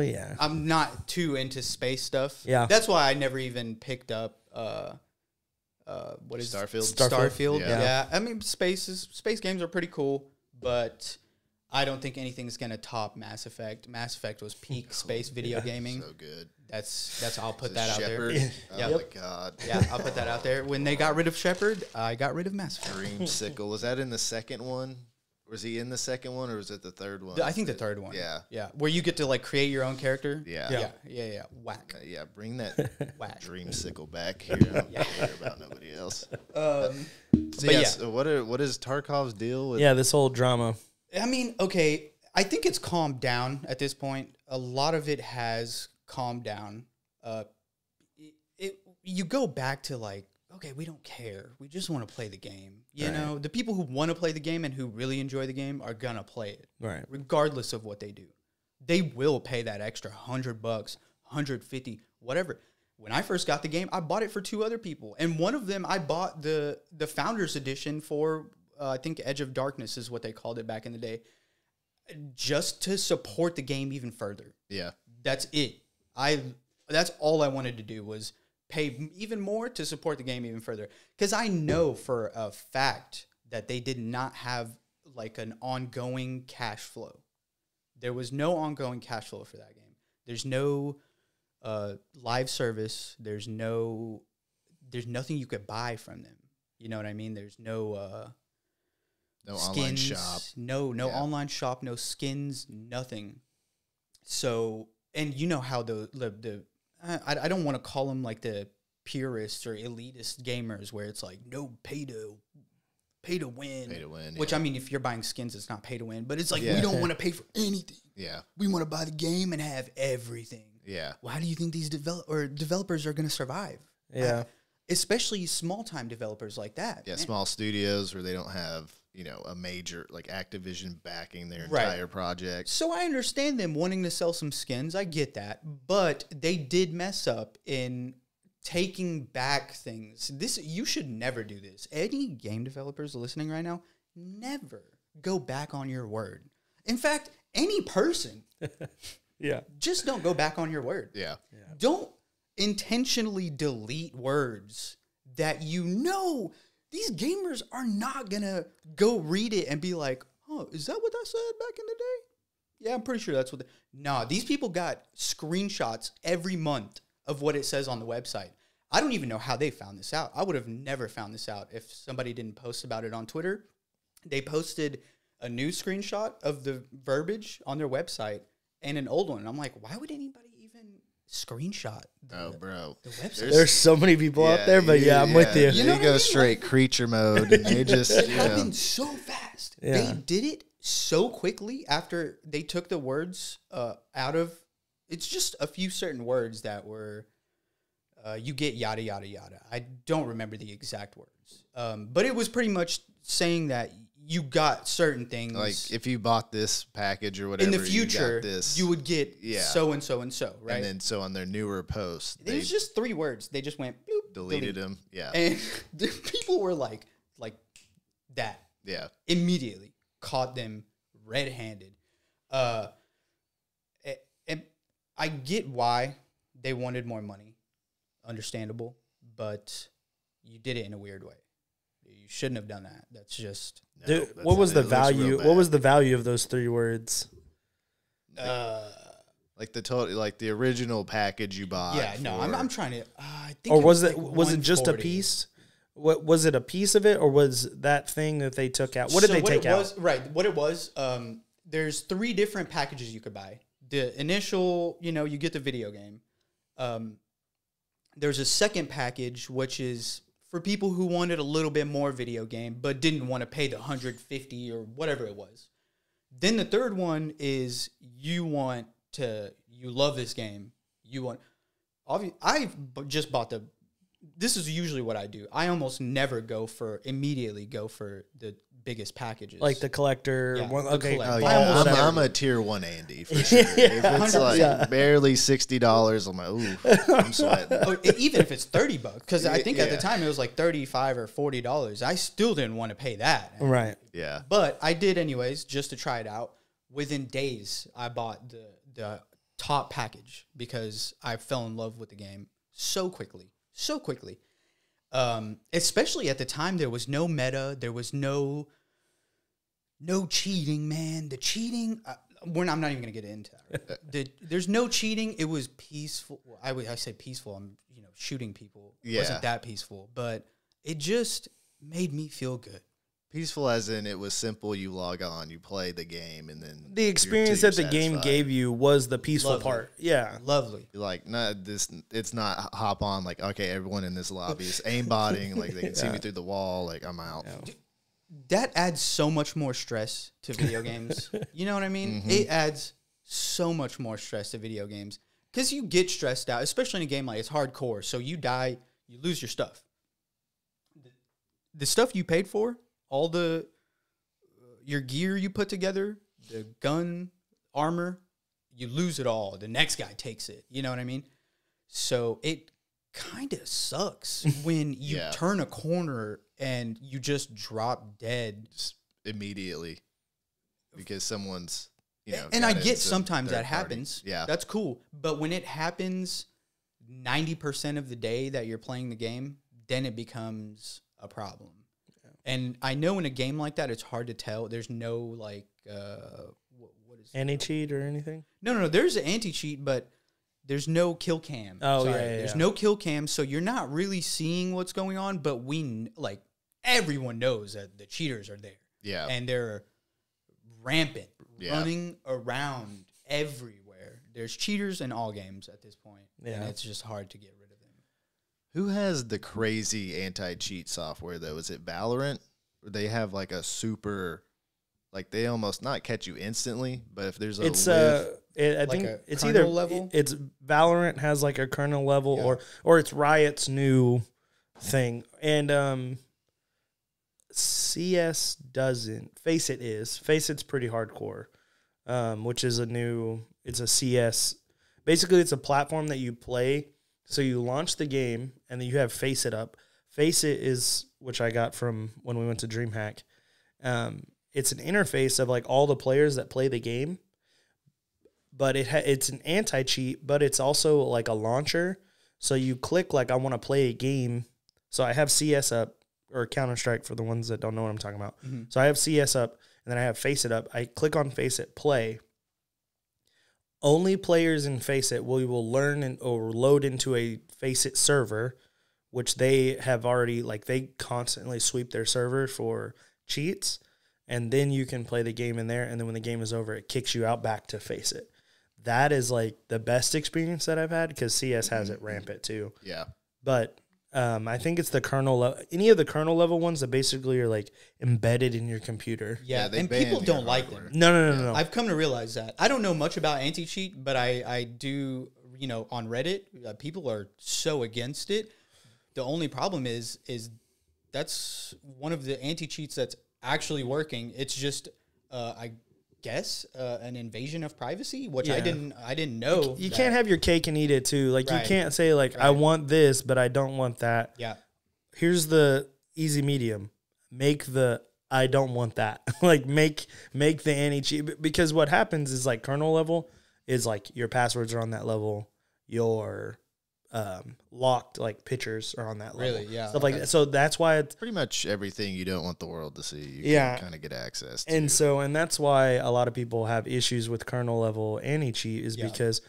usually yeah. I'm not too into space stuff. Yeah. That's why I never even picked up uh uh what is Starfield? Starfield. Starfield, yeah. yeah. I mean space is space games are pretty cool, but I don't think anything's gonna top Mass Effect. Mass Effect was peak space video gaming. So good. That's that's I'll put The that out Shepard. there. Oh Yep. my god. Yeah, I'll put that out there. When they got rid of Shepard, I got rid of Mass Effect. Dreamsicle. Was that in the second one? Was he in the second one or was it the third one? I think the third one. Yeah. yeah, where you get to like create your own character. Yeah. yeah, yeah, yeah. Whack, Uh, yeah, bring that whack. dreamsicle back here. I don't care about nobody else. Um, So But yeah, yeah. so what are what is Tarkov's deal with? Yeah, this whole drama. I mean, okay, I think it's calmed down at this point. A lot of it has calmed down. Uh, it, it you go back to like, okay, we don't care. We just want to play the game. You know, the people who want to play the game and who really enjoy the game are gonna play it, Right. regardless of what they do. They will pay that extra hundred bucks, hundred fifty, whatever. When I first got the game, I bought it for two other people, and one of them I bought the the founders edition for. Uh, I think Edge of Darkness is what they called it back in the day just to support the game even further. Yeah. That's it. I that's all I wanted to do was pay even more to support the game even further cuz I know for a fact that they did not have like an ongoing cash flow. There was no ongoing cash flow for that game. There's no uh, live service. There's no there's nothing you could buy from them. You know what I mean? There's no uh No online shop. No, no Yeah. online shop, no skins, nothing. So, and you know how the the, the I, I don't want to call them like the purists or elitist gamers where it's like no pay to pay to win. Pay to win, Which yeah. I mean, if you're buying skins, it's not pay to win, but it's like Yeah. we don't want to pay for anything. Yeah. We want to buy the game and have everything. Yeah. Well, how do you think these develop or developers are going to survive? Yeah. especially small time developers like that. Yeah. Man, Small studios where they don't have, you know, a major like Activision backing their Right. entire project. So I understand them wanting to sell some skins. I get that. But they did mess up in taking back things. This you should never do this. Any game developers listening right now, never go back on your word. In fact, any person, Yeah. just don't go back on your word. Yeah. Don't intentionally delete words that you know these gamers are not gonna go read it and be like, "Oh, is that what I said back in the day?" Yeah, I'm pretty sure that's what. The, nah, these people got screenshots every month of what it says on the website. I don't even know how they found this out. I would have never found this out if somebody didn't post about it on Twitter. They posted a new screenshot of the verbiage on their website and an old one. And I'm like, why would anybody screenshot the, Oh, bro. the website? There's so many people out there, but yeah, I'm with you. You know what I go mean? straight creature mode and they just, it you know, happened so fast. Yeah. They did it so quickly after they took the words uh, out of. It's just a few certain words that were. Uh, you get yada yada yada. I don't remember the exact words, um, but it was pretty much saying that you got certain things. like if you bought this package or whatever, in the you got future, this, you would get Yeah. so and so and so, right? and then so on their newer posts, it was just three words. They just went bloop, deleted delete. them. Yeah. and the people were like, like that. yeah. immediately caught them red-handed. Uh, and I get why they wanted more money, understandable, but you did it in a weird way. You shouldn't have done that. That's just No, Dude, that's- what was it the looks value? What was the value of those three words? uh, like the total, like the original package you bought? yeah. No, I'm, I'm trying to. Uh, I think Or was like it was it just a piece? What was it a piece of it, or was that thing that they took out? What did So they take it out? Was, right. What it was, um, there's three different packages you could buy. The initial, you know, you get the video game. Um, there's a second package, which is for people who wanted a little bit more video game, but didn't want to pay the 150 or whatever it was. Then the third one is you want to, you love this game. You want, obvi- I just bought the this is usually what I do. I almost never go for immediately go for the biggest packages. Like the collector. Yeah, one, the okay. collect- Oh I yeah, almost I'm, I'm a tier one Andy for sure. if it's like 100%. barely sixty dollars, I'm like, ooh, I'm sweating. Oh, even if it's thirty bucks, because I think at the time it was like thirty five or forty dollars. I still didn't want to pay that, Right. Yeah, but I did anyways just to try it out. Within days, I bought the the top package because I fell in love with the game so quickly, so quickly. Um, especially at the time, there was no meta, there was no no cheating, man. The cheating. Uh, we're not, I'm not even gonna get into that. Right? the, there's no cheating. It was peaceful. I would I say peaceful. I'm you know shooting people. It wasn't that peaceful, but it just made me feel good. Peaceful as in it was simple. You log on, you play the game, and then The you're- experience you're that the game gave you was the peaceful Lovely. part. Yeah. Lovely. Like, not this. It's not hop on. Like, okay, everyone in this lobby is aimbotting. Like, they can see me through the wall. Like, I'm out. that adds so much more stress to video games. You know what I mean? Mm-hmm. It adds so much more stress to video games because you get stressed out, especially in a game like it's hardcore. So you die, you lose your stuff. The, the stuff you paid for, all the your gear you put together, the gun, armor, you lose it all. The next guy takes it. You know what I mean? So it kind of sucks when you Yeah. turn a corner and you just drop dead. Just immediately because someone's. You know, and I get sometimes that party. happens. Yeah, That's cool. But when it happens 90% of the day that you're playing the game, then it becomes a problem. And I know in a game like that, it's hard to tell. There's no like, uh, what, what is anti cheat or anything? No, no, no. There's an anti cheat, but there's no kill cam. Oh, yeah, yeah, There's yeah. no kill cam, so you're not really seeing what's going on. But we like everyone knows that the cheaters are there, yeah. and they're rampant, Yeah. running around everywhere. There's cheaters in all games at this point, and Yeah. it's just hard to get rid of them. Who has the crazy anti-cheat software though? Is it Valorant? They have like a super, like they almost not catch you instantly, but if there's a It's whiff- uh, it, I Like think a it's either level? It's Valorant has like a kernel level, Yeah. or or it's Riot's new thing, and um, CS doesn't. FACEIT is. FACEIT's pretty hardcore, um, which is a new. It's a CS. Basically, it's a platform that you play. So you launch the game, and then you have FACEIT up. FACEIT is which I got from when we went to DreamHack. Um, it's an interface of like all the players that play the game, but it it's an anti cheat, but it's also like a launcher. So you click like I want to play a game. So I have CS up or Counter Strike for the ones that don't know what I'm talking about. So I have CS up and then I have FACEIT up. I click on FACEIT play. Only players in FACEIT will will learn and or load into a FACEIT server, which they have already like they constantly sweep their server for cheats, and then you can play the game in there. And then when the game is over, it kicks you out back to FACEIT. That is like the best experience that I've had because CS has it rampant too yeah, but um, I think it's the kernel level. Any of the kernel level ones that basically are like embedded in your computer. Yeah, Yeah, they and people don't like them. No, no, no, no, no. I've come to realize that. I don't know much about anti cheat, but I, I do, you know, on Reddit, uh, people are so against it. The only problem is, is that's one of the anti cheats that's actually working. It's just, uh, I guess, uh, an invasion of privacy, which I didn't, I didn't know. you that- can't have your cake and eat it too. Like Right. you can't say like I want this, but I don't want that. Yeah, Here's the easy medium. Make the I don't want that. like make make the anti cheat because what happens is like kernel level is like your passwords are on that level. Your um, locked like pictures are on that level. Really? Yeah, Stuff like that. So that's why it's pretty much everything you don't want the world to see. You Yeah. can kind of get access to. And so, and that's why a lot of people have issues with kernel level anti cheat is Yeah. because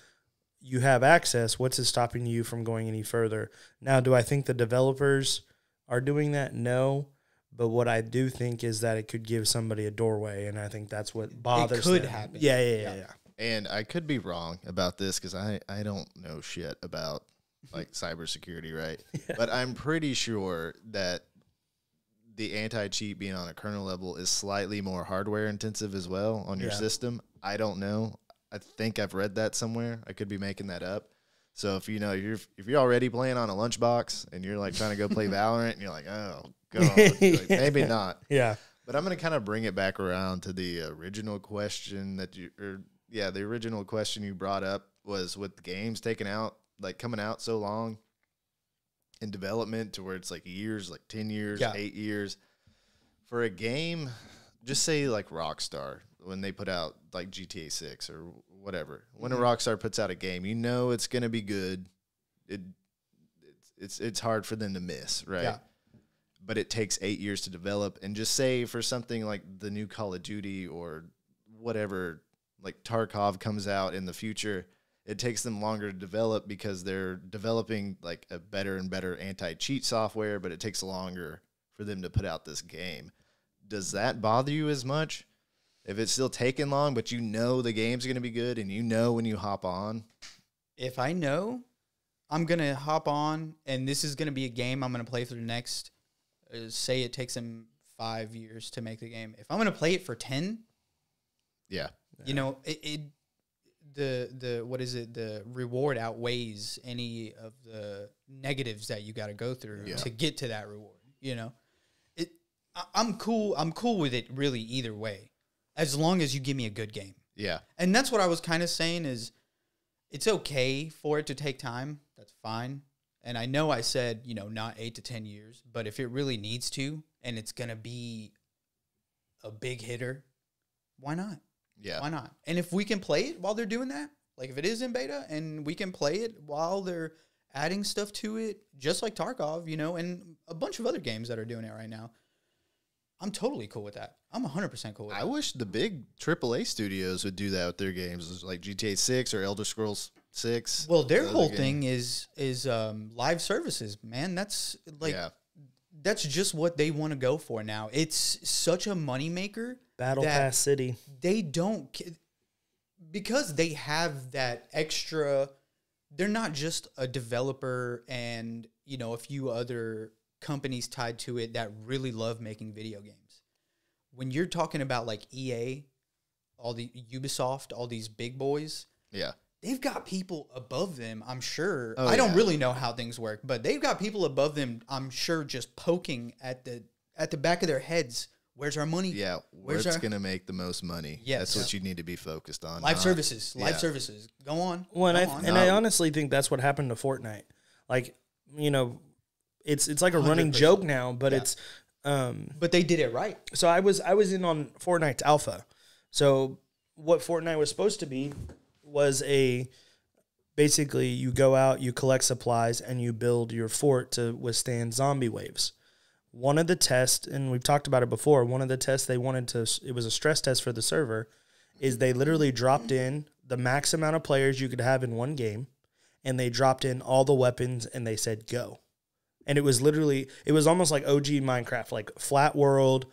you have access. What's it stopping you from going any further? Now, do I think the developers are doing that? No. But what I do think is that it could give somebody a doorway, and I think that's what bothers. could them. happen. Yeah, yeah, yeah, Yeah. yeah. and I could be wrong about this because I I don't know shit about like cybersecurity, right? But I'm pretty sure that the anti cheat being on a kernel level is slightly more hardware intensive as well on your Yeah. system. I don't know. I think I've read that somewhere. I could be making that up. So if you know you're if you're already playing on a lunchbox and you're like trying to go play Valorant and you're like, oh god, like, maybe not. Yeah. But I'm gonna kind of bring it back around to the original question that you, or yeah, the original question you brought up was with the games taken out, like coming out so long in development to where it's like years, like ten years, Yeah. eight years for a game. Just say like Rockstar when they put out like GTA Six or whatever. When Mm-hmm. a Rockstar puts out a game, you know it's gonna be good. It it's it's, it's hard for them to miss, right? Yeah. but it takes eight years to develop. And just say for something like the new Call of Duty or whatever, like Tarkov comes out in the future, it takes them longer to develop because they're developing like a better and better anti cheat software, but it takes longer for them to put out this game. Does that bother you as much? If it's still taking long, but you know the game's going to be good and you know when you hop on, if I know I'm gonna hop on and this is gonna be a game I'm gonna play for the next, uh, say it takes them five years to make the game. If I'm gonna play it for ten, yeah, you know, it, it the the what is it? The reward outweighs any of the negatives that you got to go through Yeah. to get to that reward. You know, it. I, I'm cool. I'm cool with it. Really, either way, as long as you give me a good game. yeah, And that's what I was kind of saying is it's okay for it to take time. That's fine. And I know I said, you know, not 8 to 10 years, but if it really needs to and it's going to be a big hitter, why not? Yeah, Why not? And if we can play it while they're doing that, like if it is in beta and we can play it while they're adding stuff to it, just like Tarkov, you know, and a bunch of other games that are doing it right now, I'm totally cool with that. I'm 100% cool with I that. wish the big AAA studios would do that with their games, like GTA Six or Elder Scrolls Six. Well, their the whole game. thing is is um, live services, man. That's like yeah, that's just what they want to go for now. It's such a moneymaker. Battle that Pass City. They don't because they have that extra. They're not just a developer and you know a few other companies tied to it that really love making video games. When you're talking about like EA, all the Ubisoft, all these big boys, yeah, they've got people above them, I'm sure. Oh, I don't yeah. really know how things work, but they've got people above them, I'm sure, just poking at the at the back of their heads. Where's our money? yeah. Where's Where's our- gonna make the most money? Yes. that's what you need to be focused on. Live not- services. Live yeah. services. Go on. Well, and, Go I, on. and I honestly think that's what happened to Fortnite. Like, you know, it's it's like a running 100%. joke now, but Yeah. it's um but they did it right. so I was I was in on Fortnite's alpha. So what Fortnite was supposed to be was a basically you go out, you collect supplies, and you build your fort to withstand zombie waves. One of the tests, and we've talked about it before, one of the tests they wanted to it was a stress test for the server, is they literally dropped in the max amount of players you could have in one game, and they dropped in all the weapons and they said go. And it was literally it was almost like OG Minecraft, like flat world,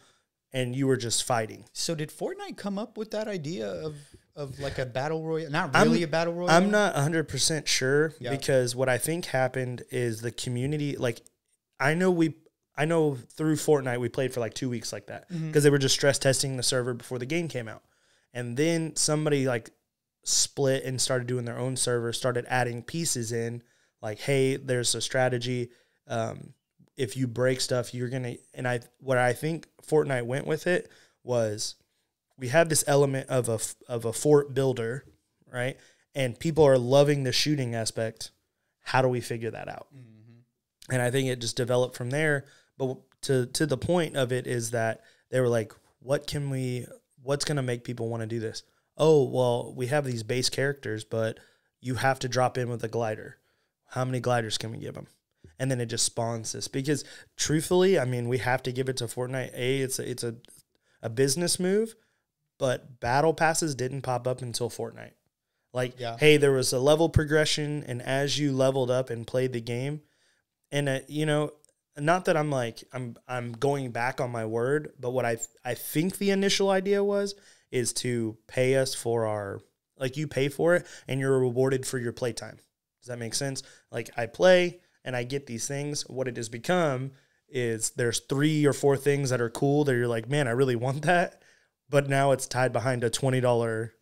and you were just fighting. So did Fortnite come up with that idea of of like a battle royale? Not I'm- really a battle royale. I'm not 100% sure Yeah. because what I think happened is the community like I know we I know through Fortnite we played for like 2 weeks like that because they were just stress testing the server before the game came out. And then somebody like split and started doing their own server, started adding pieces in like hey, there's a strategy um if you break stuff, you're going to and I what I think Fortnite went with it was we have this element of a of a fort builder, right? And people are loving the shooting aspect. How do we figure that out? And I think it just developed from there. But to to the point of it is that they were like, what can we? What's going to make people want to do this? Oh, well, we have these base characters, but you have to drop in with a glider. How many gliders can we give them? And then it just spawns this because, truthfully, I mean, we have to give it to Fortnite. A, it's a, it's a a business move, but battle passes didn't pop up until Fortnite. Like, Yeah. hey, there was a level progression, and as you leveled up and played the game, and uh, you know, not that I'm like I'm I'm going back on my word, but what I I think the initial idea was is to pay us for our like you pay for it and you're rewarded for your playtime. Does that make sense? Like I play and I get these things. What it has become is there's three or four things that are cool that you're like, man, I really want that, but now it's tied behind a twenty dollar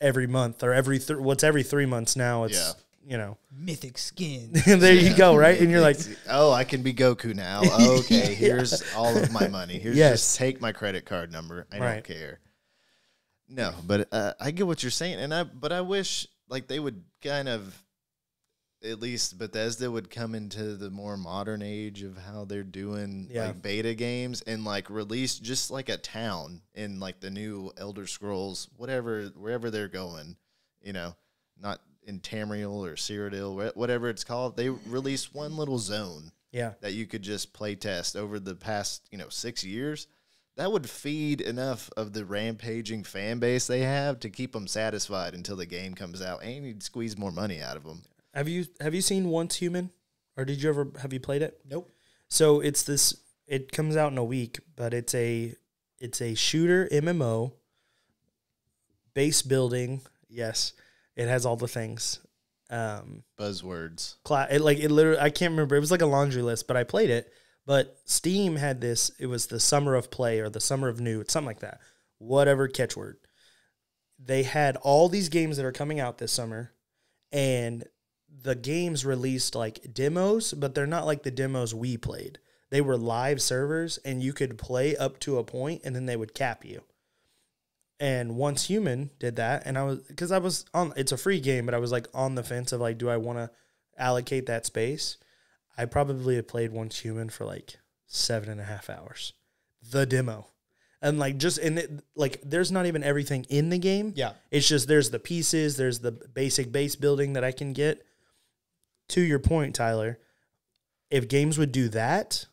every month or every th- what's every three months now. It's Yeah. You know mythic skin. there you go right, and you're like, oh, I can be Goku now. Okay, here's all of my money. Here's Yes. just take my credit card number. I Right. don't care. No, but uh, I get what you're saying, and I but I wish like they would kind of at least Bethesda would come into the more modern age of how they're doing Yeah. like beta games and like release just like a town in like the new Elder Scrolls, whatever wherever they're going, you know, not in Tamriel or Cyrodiil, whatever it's called. They release one little zone Yeah. that you could just play test over the past, you know, six years, that would feed enough of the rampaging fan base they have to keep them satisfied until the game comes out, and you'd squeeze more money out of them. Have you have you seen Once Human, or did you ever have you played it? Nope. So it's this. It comes out in a week, but it's a it's a shooter MMO. Base building, yes, it has all the things. Um, Buzzwords. cla- it like it literally I can't remember. It was like a laundry list, but I played it. But Steam had this. It was the summer of play or the summer of new, it's something like that. Whatever catchword. They had all these games that are coming out this summer, and the games released like demos, but they're not like the demos we played. They were live servers, and you could play up to a point, and then they would cap you. And Once Human did that, and I was because I was on. It's a free game, but I was like on the fence of like, do I want to allocate that space? I probably have played Once Human for like seven and a half hours, the demo, and like just in it, like there's not even everything in the game. Yeah. It's just there's the pieces, there's the basic base building that I can get. To your point, Tyler, if games would do that,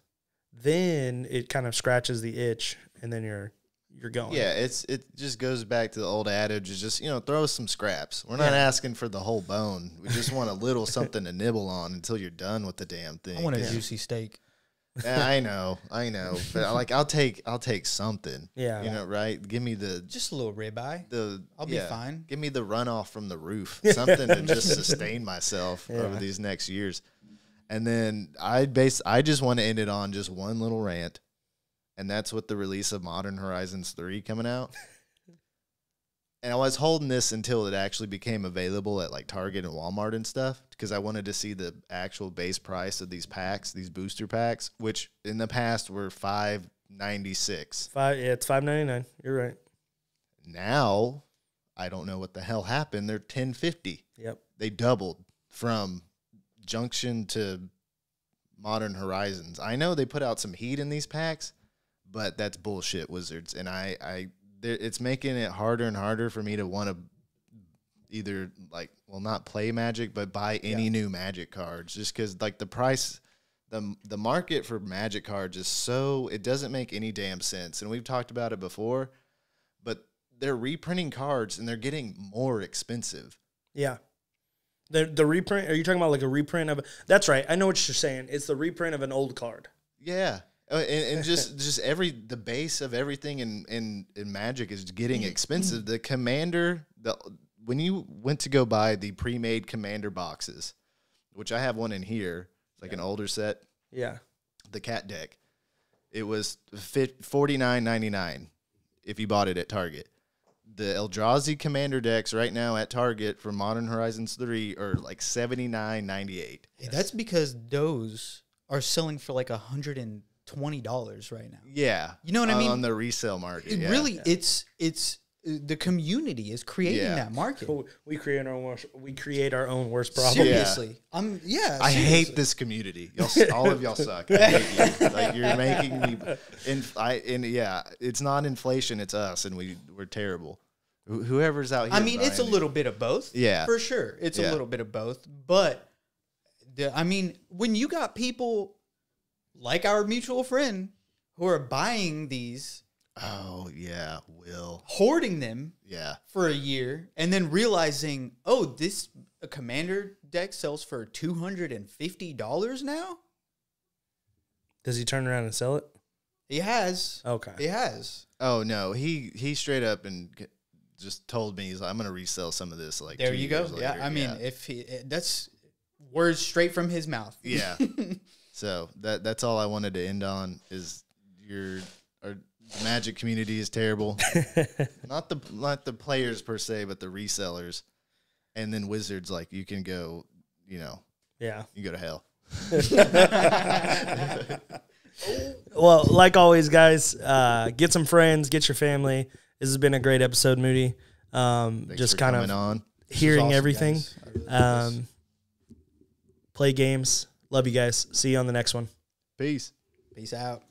then it kind of scratches the itch, and then you're you're going. Yeah, it's it just goes back to the old adage: is just you know throw some scraps. We're not Yeah. asking for the whole bone. We just want a little something to nibble on until you're done with the damn thing. I want a Yeah. juicy steak. Yeah, I know, I know, but like I'll take I'll take something. Yeah. you know, right? Give me the Just a little ribeye. the. I'll be fine. Give me the runoff from the roof, something to just sustain myself Yeah. over these next years. And then I base I just want to end it on just one little rant, and that's with the release of Modern Horizons three coming out. and I was holding this until it actually became available at like Target and Walmart and stuff because I wanted to see the actual base price of these packs, these booster packs, which in the past were five ninety six. Five. Yeah, it's five ninety nine. You're right. Now, I don't know what the hell happened. They're ten fifty. Yep. They doubled from Junction to Modern Horizons. I know they put out some heat in these packs, but that's bullshit, Wizards. And I, I, it's making it harder and harder for me to want to either like, well, not play Magic, but buy any new Magic cards, just because like the price. The, the market for magic cards is so it doesn't make any damn sense and we've talked about it before but they're reprinting cards and they're getting more expensive Yeah. The the reprint. Are you talking about like a reprint of? That's right. I know what you're saying. It's the reprint of an old card. Yeah. Uh, and, and just just every the base of everything in, in in magic is getting expensive. The commander the when you went to go buy the pre-made commander boxes, which I have one in here, it's like an older set, Yeah. the cat deck. It was forty nine ninety nine if you bought it at Target. The Eldrazi commander decks right now at Target for Modern Horizons 3 are like seventy nine ninety eight. Hey, That's because those are selling for like a hundred and twenty dollars right now. Yeah. You know what I mean? On the resale market. It yeah. Really, it's it's uh, the community is creating Yeah. that market. But we create our own worst, we create our own worst problem. Yeah. Seriously, I'm yeah. I hate this community. Y'all, all of y'all suck. I hate you. Like you're making me. In, I and yeah, it's not inflation. It's us, and we we're terrible. Wh- Whoever's out here. I mean, it's a buying little bit of both. Yeah. for sure. It's Yeah. a little bit of both. But the, I mean, when you got people like our mutual friend who are buying these, Oh yeah, Will. hoarding them Yeah, for a year, and then realizing, oh, this a commander deck sells for two hundred and fifty dollars now. Does he turn around and sell it? He has. Okay. He has. Oh no, he he straight up and just told me he's like, I'm gonna resell some of this. Like There two you go. years Yeah. I mean, if he eh, that's words straight from his mouth. yeah. so that that's all I wanted to end on is your our magic community is terrible. not the not the players per se, but the resellers, and then wizards like you can go, you know, Yeah. you go to hell. Well, like always, guys, uh, get some friends, get your family. This has been a great episode, Moody. Um, just kind of on. hearing awesome, everything. Um, play games. Love you guys. See you on the next one. Peace. Peace out.